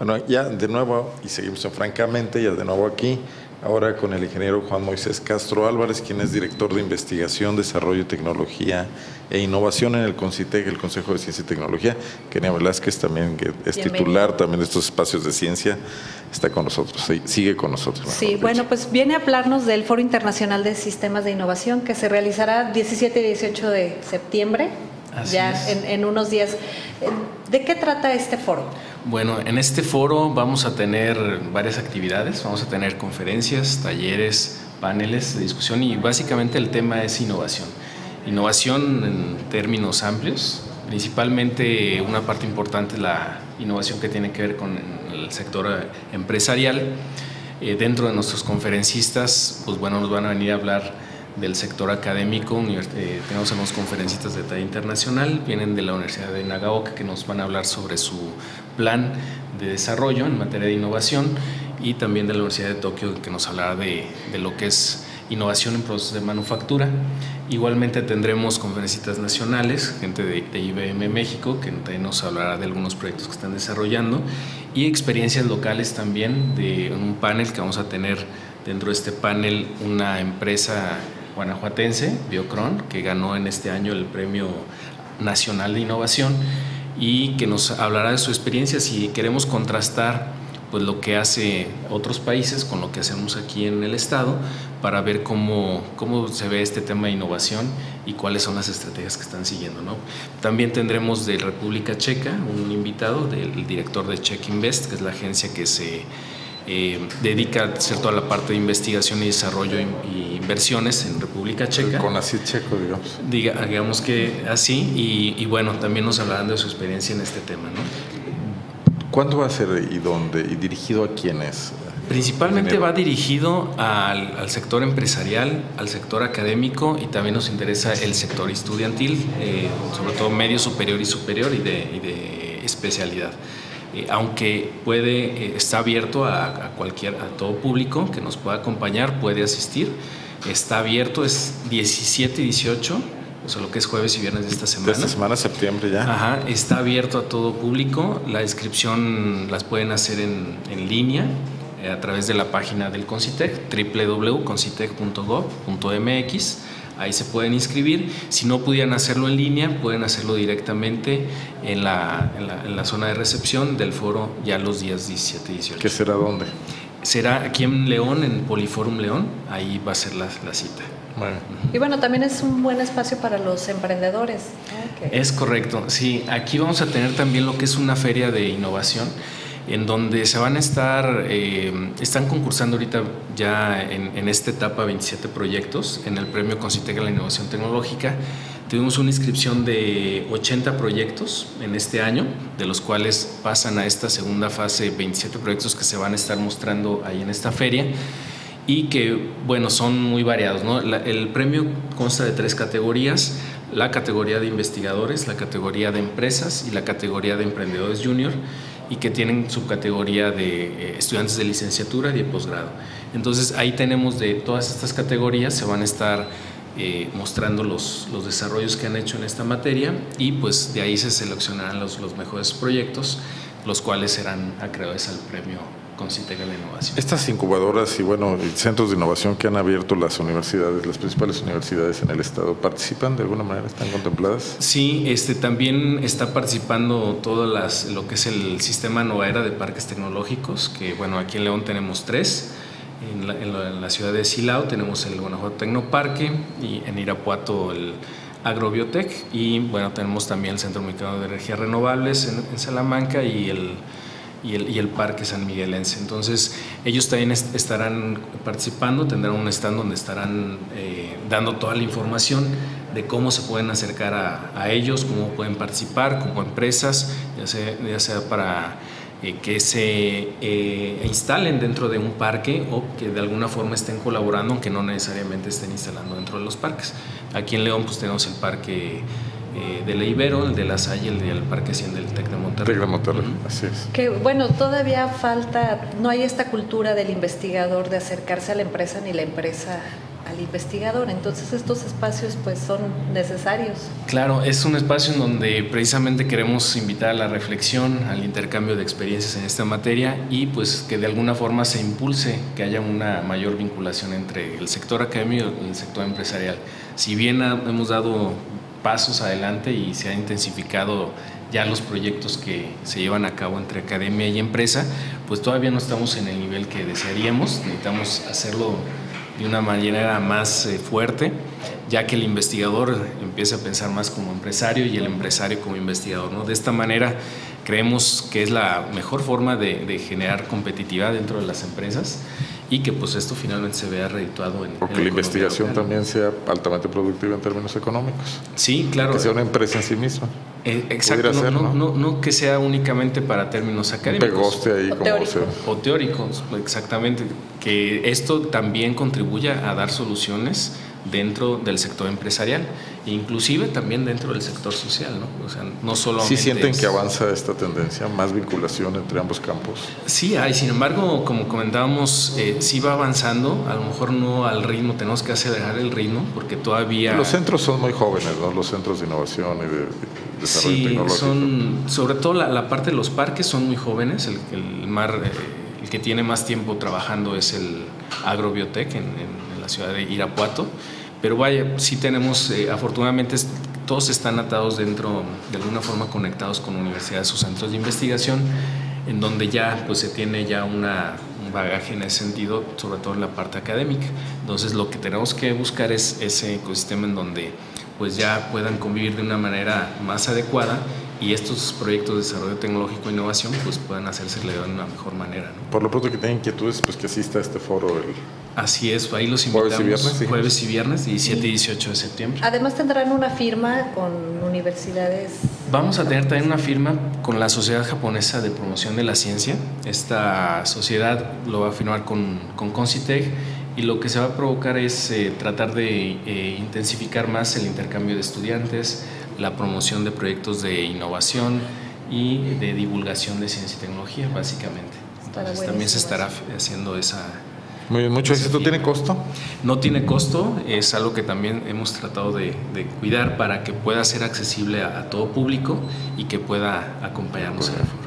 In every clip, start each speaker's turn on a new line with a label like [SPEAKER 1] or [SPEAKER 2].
[SPEAKER 1] Bueno, ya de nuevo, y seguimos francamente, ya de nuevo aquí, ahora con el ingeniero Juan Moisés Castro Álvarez, quien es director de investigación, desarrollo, tecnología e innovación en el CONCITEC, el Consejo de Ciencia y Tecnología. Kenia Velázquez también, que es titular también de estos espacios de ciencia, está con nosotros, sigue con nosotros.
[SPEAKER 2] Sí, bueno, pues viene a hablarnos del Foro Internacional de Sistemas de Innovación que se realizará 17 y 18 de septiembre, ya en, en unos días. ¿De qué trata este foro?
[SPEAKER 3] Bueno, en este foro vamos a tener varias actividades, vamos a tener conferencias, talleres, paneles de discusión y básicamente el tema es innovación. Innovación en términos amplios, principalmente una parte importante es la innovación que tiene que ver con el sector empresarial. Eh, dentro de nuestros conferencistas, pues bueno, nos van a venir a hablar del sector académico. Eh, tenemos unos conferencistas de talla internacional, vienen de la Universidad de Nagaoka que nos van a hablar sobre su plan de desarrollo en materia de innovación y también de la Universidad de Tokio que nos hablará de, de lo que es innovación en procesos de manufactura. Igualmente tendremos conferencistas nacionales, gente de, de, IBM México, que nos hablará de algunos proyectos que están desarrollando, y experiencias locales también de un panel que vamos a tener dentro de este panel una empresa guanajuatense, Biocron, que ganó en este año el Premio Nacional de Innovación y que nos hablará de su experiencia si queremos contrastar pues lo que hace otros países con lo que hacemos aquí en el estado para ver cómo, cómo se ve este tema de innovación y cuáles son las estrategias que están siguiendo. ¿no? También tendremos de República Checa un invitado, del director de Check Invest, que es la agencia que se eh, dedica a la parte de investigación y desarrollo y, inversiones en República Checa.
[SPEAKER 1] Con así checo, digamos.
[SPEAKER 3] Diga, digamos que así, y, bueno, también nos hablarán de su experiencia en este tema. ¿no?
[SPEAKER 1] ¿Cuándo va a ser y dónde? ¿Y dirigido a quiénes?
[SPEAKER 3] Principalmente va dirigido al, sector empresarial, al sector académico y también nos interesa el sector estudiantil, eh, sobre todo medio superior y superior y de, y de especialidad. Eh, aunque puede, eh, está abierto a, cualquier, a todo público que nos pueda acompañar, puede asistir. Está abierto, es 17 y 18, o lo que es jueves y viernes de esta semana.
[SPEAKER 1] De esta semana, septiembre ya.
[SPEAKER 3] Ajá, está abierto a todo público. La inscripción las pueden hacer en, en línea eh, a través de la página del Concitec, www.concitec.gov.mx ahí se pueden inscribir. Si no pudieran hacerlo en línea, pueden hacerlo directamente en la, en la, zona de recepción del foro ya los días 17 y 18.
[SPEAKER 1] ¿Qué será dónde?
[SPEAKER 3] Será aquí en León, en Poliforum León, ahí va a ser la, la cita.
[SPEAKER 2] Bueno. Y bueno, también es un buen espacio para los emprendedores.
[SPEAKER 3] Es correcto, sí. Aquí vamos a tener también lo que es una feria de innovación en donde se van a estar, eh, están concursando ahorita ya en, esta etapa 27 proyectos en el premio Concitec a la Innovación Tecnológica. Tuvimos una inscripción de 80 proyectos en este año, de los cuales pasan a esta segunda fase 27 proyectos que se van a estar mostrando ahí en esta feria y que, bueno, son muy variados. ¿no? el premio consta de tres categorías, la categoría de investigadores, la categoría de empresas y la categoría de emprendedores junior y que tienen subcategoría de eh, estudiantes de licenciatura y de posgrado. Entonces ahí tenemos de todas estas categorías, se van a estar eh, mostrando los, los desarrollos que han hecho en esta materia y pues de ahí se seleccionarán los, los mejores proyectos, los cuales serán acreedores al premio Concitec la innovación.
[SPEAKER 1] Estas incubadoras y bueno, centros de innovación que han abierto las universidades, las principales universidades en el estado, ¿participan de alguna manera? ¿Están contempladas?
[SPEAKER 3] Sí, este, también está participando todo las, lo que es el sistema Novaera de parques tecnológicos, que bueno, aquí en León tenemos tres. En la, ciudad de Silao tenemos el Guanajuato Tecnoparque y en Irapuato el Agrobiotech y bueno, tenemos también el Centro Mexicano de Energías Renovables en, en Salamanca y el y el, y el Parque San Miguelense. Entonces, ellos también estarán participando, tendrán un stand donde estarán eh, dando toda la información de cómo se pueden acercar a, a, ellos, cómo pueden participar como empresas, ya sea, ya sea para eh, que se eh, instalen dentro de un parque o que de alguna forma estén colaborando, aunque no necesariamente estén instalando dentro de los parques. Aquí en León pues tenemos el parque eh, de la Ibero, el de la Salle, el del Parque 100 del TEC de Monterrey.
[SPEAKER 1] TEC de Monterrey, así es.
[SPEAKER 2] Que bueno, todavía falta, no hay esta cultura del investigador de acercarse a la empresa ni la empresa al investigador. Entonces estos espacios pues son necesarios.
[SPEAKER 3] Claro, es un espacio en donde precisamente queremos invitar a la reflexión, al intercambio de experiencias en esta materia y pues que de alguna forma se impulse, que haya una mayor vinculación entre el sector académico y el sector empresarial. Si bien hemos dado pasos adelante y se ha intensificado ya los proyectos que se llevan a cabo entre academia y empresa, pues todavía no estamos en el nivel que desearíamos, necesitamos hacerlo de una manera más eh, fuerte, ya que el investigador empieza a pensar más como empresario y el empresario como investigador. ¿no? De esta manera creemos que es la mejor forma de, de generar competitividad dentro de las empresas y que pues esto finalmente se vea redituado en...
[SPEAKER 1] Porque la, investigación también sea altamente productiva en términos económicos.
[SPEAKER 3] Sí, claro.
[SPEAKER 1] Que sea una empresa en sí misma.
[SPEAKER 3] Eh, exacto, no, no, no, que sea únicamente para términos académicos.
[SPEAKER 1] Ahí o como teórico.
[SPEAKER 3] O teóricos, exactamente. Que esto también contribuya a dar soluciones dentro del sector empresarial e inclusive también dentro del sector social, ¿no? O sea, no solo
[SPEAKER 1] ¿Sí sienten que avanza esta tendencia, más vinculación entre ambos campos?
[SPEAKER 3] Sí hay, sin embargo, como comentábamos, eh, sí va avanzando, a lo mejor no al ritmo, tenemos que acelerar el ritmo porque todavía...
[SPEAKER 1] Los centros son muy jóvenes, ¿no? Los centros de innovación y de, desarrollo sí,
[SPEAKER 3] son, sobre todo la, parte de los parques son muy jóvenes, el, el mar... Eh, el que tiene más tiempo trabajando es el Agrobiotech en, en ciudad de Irapuato pero vaya, sí tenemos, eh, afortunadamente todos están atados dentro, de alguna forma conectados con universidades o centros de investigación, en donde ya pues se tiene ya una, un bagaje en ese sentido, sobre todo en la parte académica. Entonces lo que tenemos que buscar es ese ecosistema en donde pues ya puedan convivir de una manera más adecuada y estos proyectos de desarrollo tecnológico e innovación pues puedan hacerse de una mejor manera.
[SPEAKER 1] Por lo pronto que tengan inquietudes, pues que asista a este foro el
[SPEAKER 3] Así es, ahí los invitamos. Jueves y viernes. Jueves y viernes, 17 y 18 de septiembre.
[SPEAKER 2] Además tendrán una firma con universidades.
[SPEAKER 3] Vamos a tener también una firma con la Sociedad Japonesa de Promoción de la Ciencia. Esta sociedad lo va a firmar con, con Concitec y lo que se va a provocar es eh, tratar de eh, intensificar más el intercambio de estudiantes, la promoción de proyectos de innovación y de divulgación de ciencia y tecnología, básicamente. Entonces también se estará haciendo esa
[SPEAKER 1] muy bien, mucho éxito. ¿Tiene costo?
[SPEAKER 3] No tiene costo, es algo que también hemos tratado de, cuidar para que pueda ser accesible a, todo público y que pueda acompañarnos en el foro.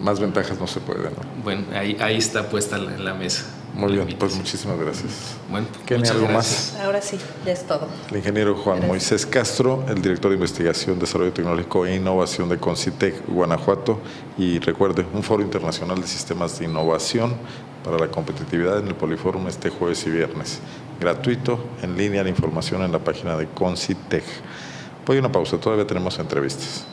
[SPEAKER 1] Más ventajas no se pueden, ¿no?
[SPEAKER 3] Bueno, ahí, ahí está puesta la, la mesa.
[SPEAKER 1] Muy bien, pues muchísimas gracias.
[SPEAKER 3] Bueno,
[SPEAKER 1] ¿Tiene algo más?
[SPEAKER 2] Ahora sí, ya es todo.
[SPEAKER 1] El ingeniero Juan Moisés Castro, el director de investigación, desarrollo tecnológico e innovación de Concitec Guanajuato. Y recuerde, un foro internacional de sistemas de innovación para la competitividad en el Poliforum este jueves y viernes. Gratuito, en línea, la información en la página de Concitec. Voy a una pausa, todavía tenemos entrevistas.